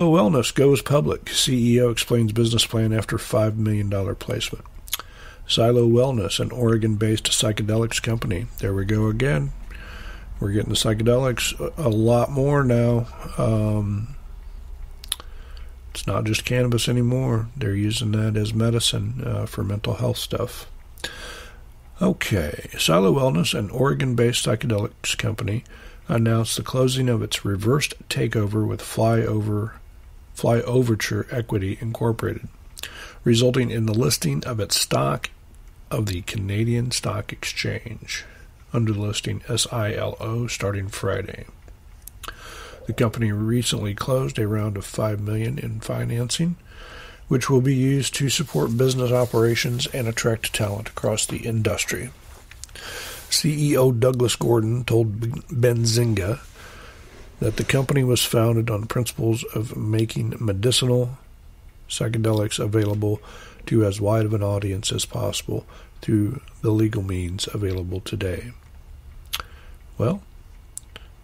Wellness goes public. CEO explains business plan after $5 million placement. Silo Wellness, an Oregon based psychedelics company. There we go again. We're getting the psychedelics a lot more now. Um, it's not just cannabis anymore. They're using that as medicine uh, for mental health stuff. Okay, Silo Wellness, an Oregon based psychedelics company, announced the closing of its reversed takeover with Flyover Flyoverture Equity Incorporated, resulting in the listing of its stock of the Canadian Stock Exchange under the listing SILO starting Friday. The company recently closed a round of 5 million in financing, which will be used to support business operations and attract talent across the industry. CEO Douglas Gordon told Benzinga that the company was founded on principles of making medicinal psychedelics available to as wide of an audience as possible through the legal means available today. Well,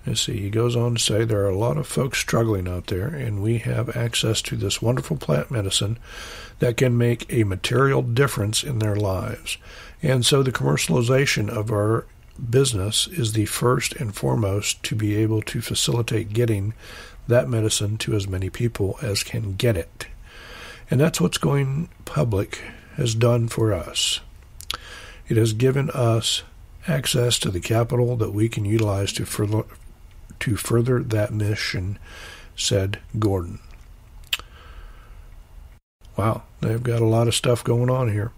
let's see, he goes on to say there are a lot of folks struggling out there, and we have access to this wonderful plant medicine that can make a material difference in their lives. And so the commercialization of our business is the first and foremost to be able to facilitate getting that medicine to as many people as can get it. And that's what's going public has done for us. It has given us access to the capital that we can utilize to further, to further that mission, said Gordon. Wow, they've got a lot of stuff going on here.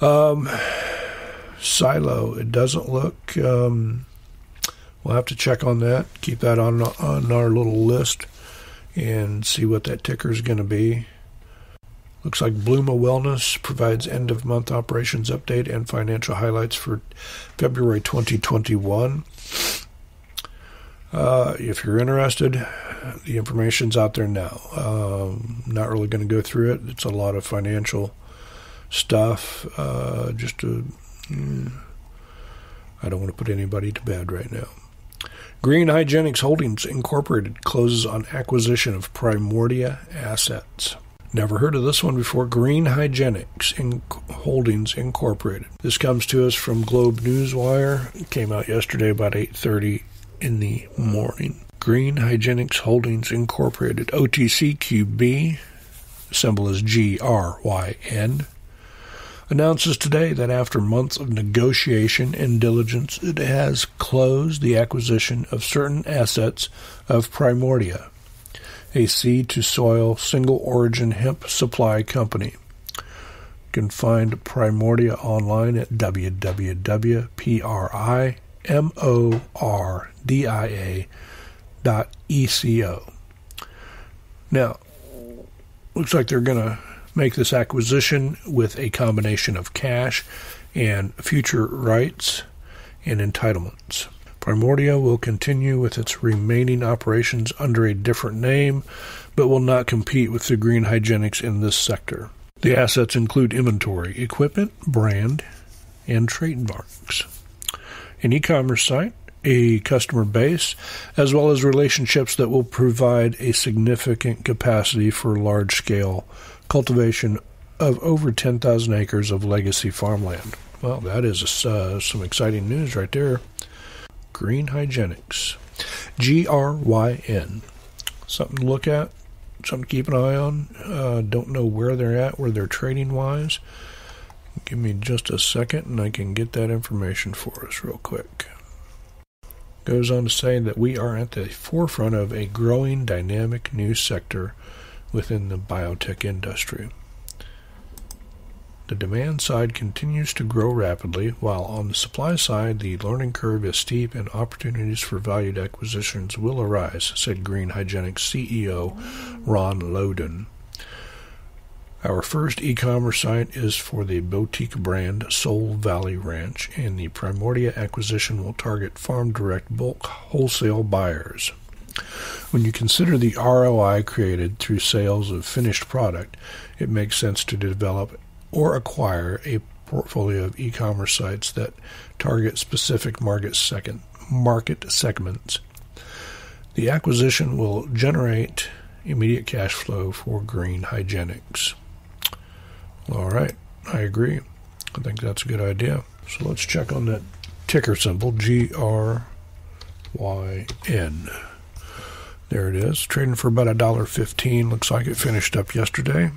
Um, Silo. It doesn't look. Um, we'll have to check on that. Keep that on on our little list and see what that ticker is going to be. Looks like Bluma Wellness provides end of month operations update and financial highlights for February 2021. Uh, if you're interested, the information's out there now. Um, not really going to go through it. It's a lot of financial stuff. Uh, just to Hmm. I don't want to put anybody to bed right now. Green Hygienics Holdings Incorporated closes on acquisition of Primordia assets. Never heard of this one before. Green Hygienics in- Holdings Incorporated. This comes to us from Globe Newswire. It came out yesterday about 8:30 in the morning. Green Hygienics Holdings Incorporated, OTCQB, symbol is GRYN, announces today that after months of negotiation and diligence, it has closed the acquisition of certain assets of Primordia, a seed to soil single origin hemp supply company. You can find Primordia online at www.primordia.eco. Now, looks like they're going to make this acquisition with a combination of cash and future rights and entitlements. Primordia will continue with its remaining operations under a different name, but will not compete with the Green hygienics in this sector. The assets include inventory, equipment, brand, and trademarks. An e commerce site, a customer base, as well as relationships that will provide a significant capacity for large scale cultivation of over 10,000 acres of legacy farmland. Well, that is uh, some exciting news right there. Green Hygienics. G R Y N. Something to look at, something to keep an eye on. Uh, don't know where they're at, where they're trading wise. Give me just a second and I can get that information for us real quick. Goes on to say that we are at the forefront of a growing dynamic new sector within the biotech industry. The demand side continues to grow rapidly, while on the supply side, the learning curve is steep and opportunities for valued acquisitions will arise, said Green Hygienics CEO Ron Loudoun. Our first e commerce site is for the boutique brand Soul Valley Ranch, and the Primordia acquisition will target farm direct bulk wholesale buyers. When you consider the ROI created through sales of finished product, it makes sense to develop or acquire a portfolio of e-commerce sites that target specific market second market segments. The acquisition will generate immediate cash flow for Green Hygienics. All right, I agree. I think that's a good idea. So let's check on that ticker symbol G R Y N. There it is, trading for about a dollar fifteen. Looks like it finished up yesterday.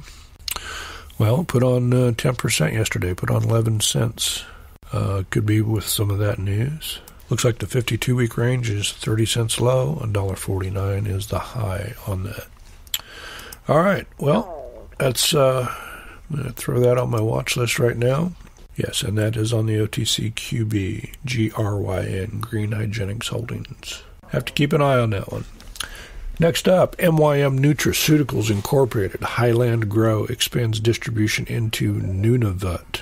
Well, put on uh, ten percent yesterday. Put on eleven cents. Uh, could be with some of that news. Looks like the 52 week range is 30 cents low, $1.49 is the high on that. All right, well, that's uh, I'm going to throw that on my watch list right now. Yes, and that is on the OTC QB, GRYN, Green Hygienics Holdings. Have to keep an eye on that one. Next up, MYM Nutraceuticals Incorporated, Highland Grow expands distribution into Nunavut.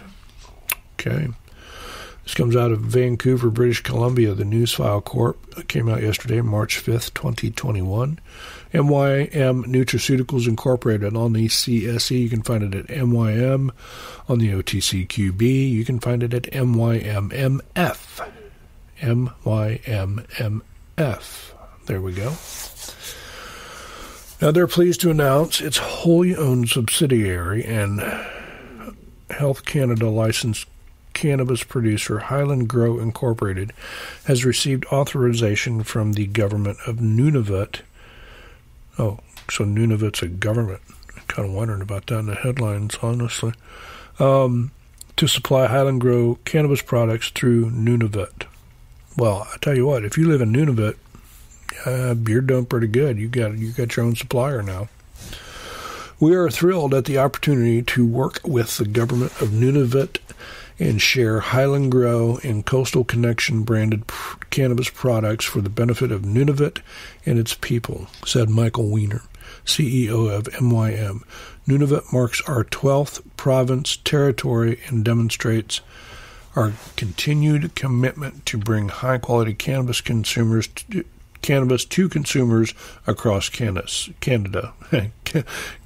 Okay. This comes out of Vancouver, British Columbia. The Newsfile Corp came out yesterday, March 5th, 2021. MYM Nutraceuticals Incorporated on the CSE. You can find it at MYM. On the OTCQB, you can find it at MYMMF. MYMMF. There we go. Now they're pleased to announce its wholly owned subsidiary and Health Canada licensed cannabis producer Highland Grow Incorporated has received authorization from the government of Nunavut. Oh, so Nunavut's a government. I'm kind of wondering about that in the headlines, honestly. Um, to supply Highland Grow cannabis products through Nunavut. Well, I tell you what, if you live in Nunavut, uh, you're doing pretty good. You got you got your own supplier now. We are thrilled at the opportunity to work with the government of Nunavut and share Highland Grow and Coastal Connection branded cannabis products for the benefit of Nunavut and its people, said Michael Weiner, CEO of MYM. Nunavut marks our 12th province territory and demonstrates our continued commitment to bring high quality cannabis consumers to, cannabis to consumers across Canada.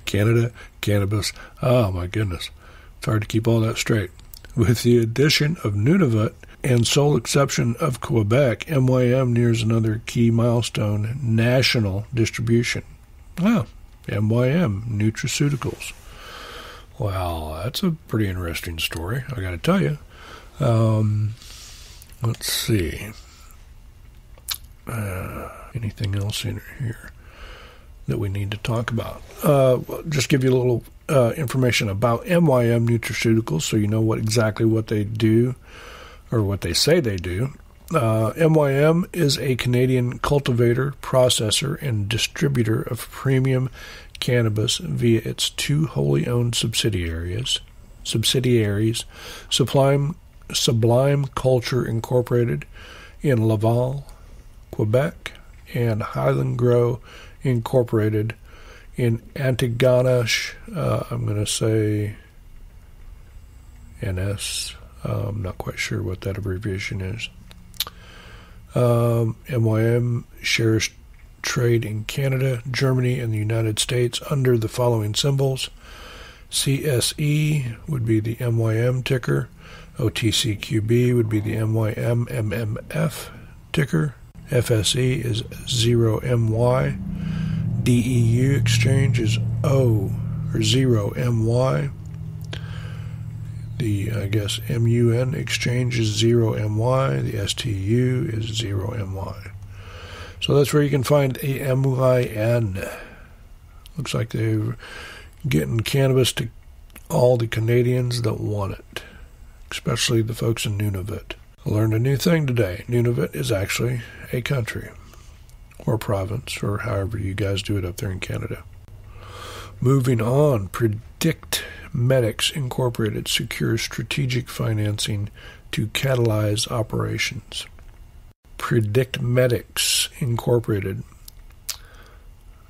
Canada, cannabis. Oh my goodness. It's hard to keep all that straight. With the addition of Nunavut and sole exception of Quebec, MYM nears another key milestone national distribution. Wow, MYM Nutraceuticals. Well, that's a pretty interesting story, I got to tell you. Um, let's see. Uh, anything else in here that we need to talk about? Uh, just give you a little uh, information about MYM Nutraceuticals so you know what exactly what they do or what they say they do. Uh, MYM is a Canadian cultivator, processor, and distributor of premium cannabis via its two wholly owned subsidiaries, subsidiaries Sublime, Sublime Culture Incorporated in Laval, Quebec, and Highland Grow Incorporated in Antigonish, uh, I'm going to say NS. Uh, I'm not quite sure what that abbreviation is. Um, MYM shares trade in Canada, Germany, and the United States under the following symbols. CSE would be the MYM ticker. OTCQB would be the MYMMF ticker. FSE is 0MY. DEU exchange is O or 0MY. The, I guess, MUN exchange is 0MY. The STU is 0MY. So that's where you can find a. Looks like they're getting cannabis to all the Canadians that want it, especially the folks in Nunavut. Learned a new thing today. Nunavut is actually a country or province, or however you guys do it up there in Canada. Moving on, Predict Medics Incorporated secures strategic financing to catalyze operations. Predictmedix Incorporated,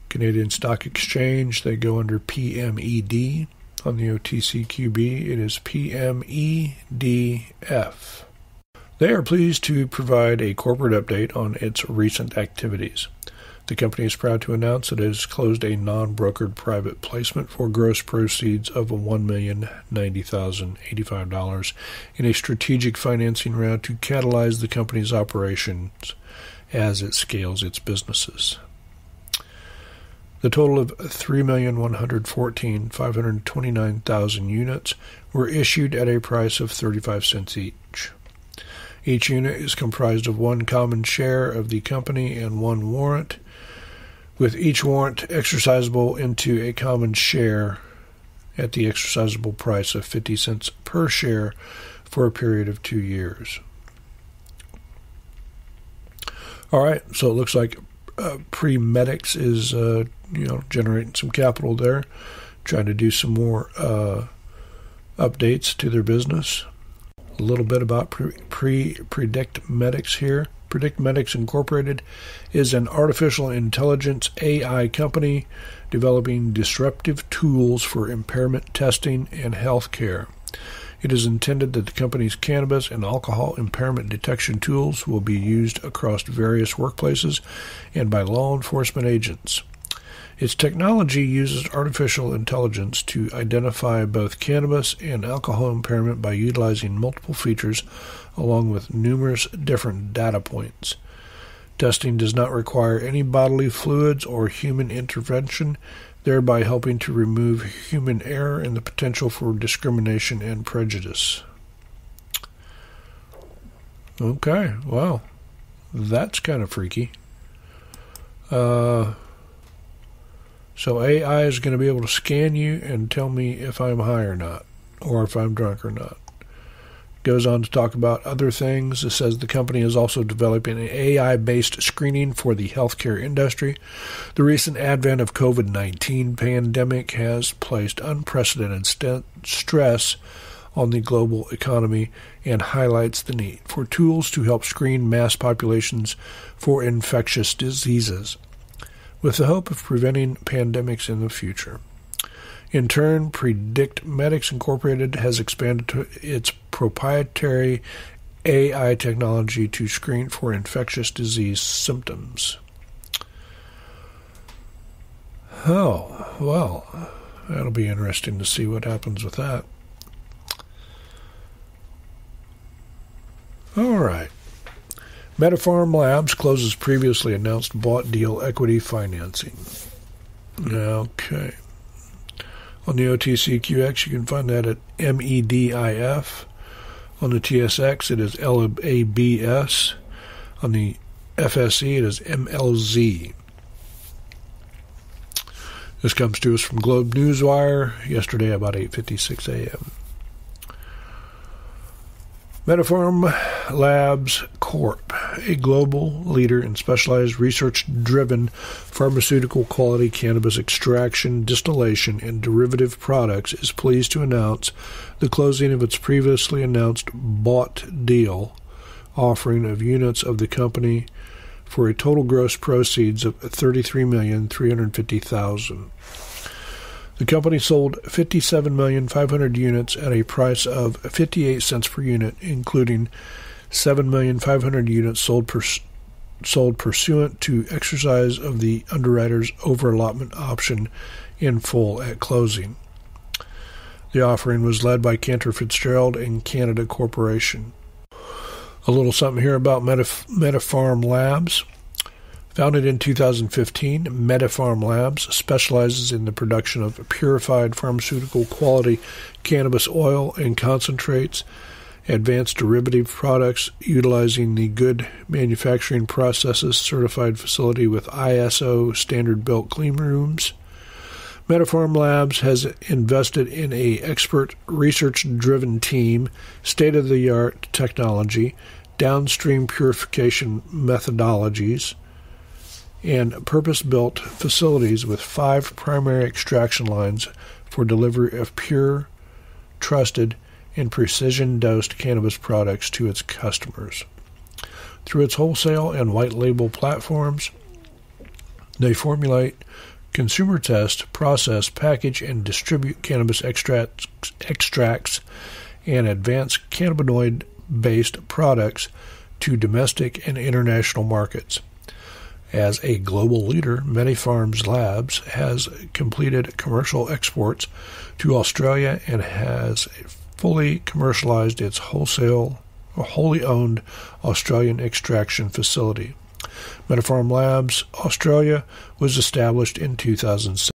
Canadian Stock Exchange, they go under PMED. On the OTCQB, it is PMEDF. They are pleased to provide a corporate update on its recent activities. The company is proud to announce that it has closed a non brokered private placement for gross proceeds of $1,090,085 in a strategic financing round to catalyze the company's operations as it scales its businesses. The total of 3,114,529,000 units were issued at a price of 35 cents each. Each unit is comprised of one common share of the company and one warrant, with each warrant exercisable into a common share at the exercisable price of 50 cents per share for a period of two years. All right, so it looks like uh, Pre-Medix is uh, you know generating some capital there, trying to do some more uh, updates to their business. A little bit about pre, pre Predictmedix here. Predictmedix Incorporated is an artificial intelligence AI company developing disruptive tools for impairment testing and healthcare. It is intended that the company's cannabis and alcohol impairment detection tools will be used across various workplaces and by law enforcement agents. Its technology uses artificial intelligence to identify both cannabis and alcohol impairment by utilizing multiple features along with numerous different data points. Testing does not require any bodily fluids or human intervention thereby helping to remove human error and the potential for discrimination and prejudice. Okay, well, that's kind of freaky. Uh, so AI is going to be able to scan you and tell me if I'm high or not, or if I'm drunk or not goes on to talk about other things. It says the company is also developing an AI based screening for the healthcare industry. The recent advent of COVID 19 pandemic has placed unprecedented st- stress on the global economy and highlights the need for tools to help screen mass populations for infectious diseases with the hope of preventing pandemics in the future. In turn, Predictmedix Incorporated has expanded to its proprietary AI technology to screen for infectious disease symptoms. Oh, well, that'll be interesting to see what happens with that. All right. MediPharm Labs closes previously announced bought deal equity financing. Okay. On the OTCQX, you can find that at MEDIF. On the TSX, it is LABS. On the FSE, it is MLZ. This comes to us from Globe Newswire yesterday about 8:56 a.m. MediPharm Labs Corp, a global leader in specialized research driven pharmaceutical quality cannabis extraction, distillation, and derivative products, is pleased to announce the closing of its previously announced bought deal offering of units of the company for a total gross proceeds of 33,350,000. The company sold 57,500 units at a price of 58 cents per unit, including 7,500 units sold per, sold pursuant to exercise of the underwriter's overallotment option in full at closing. The offering was led by Cantor Fitzgerald and Canada Corporation. A little something here about Metaf- MediPharm Labs. Founded in 2015, MediPharm Labs specializes in the production of purified pharmaceutical quality cannabis oil and concentrates, advanced derivative products utilizing the Good Manufacturing Processes certified facility with ISO standard built clean rooms. MediPharm Labs has invested in a expert research driven team, state of the art technology, downstream purification methodologies, and purpose built facilities with five primary extraction lines for delivery of pure, trusted, and precision dosed cannabis products to its customers. Through its wholesale and white label platforms, they formulate, consumer test, process, package, and distribute cannabis extracts, extracts and advanced cannabinoid based products to domestic and international markets. As a global leader, MediPharm Labs has completed commercial exports to Australia and has fully commercialized its wholesale or wholly owned Australian extraction facility. MetaPharm Labs Australia was established in 2007.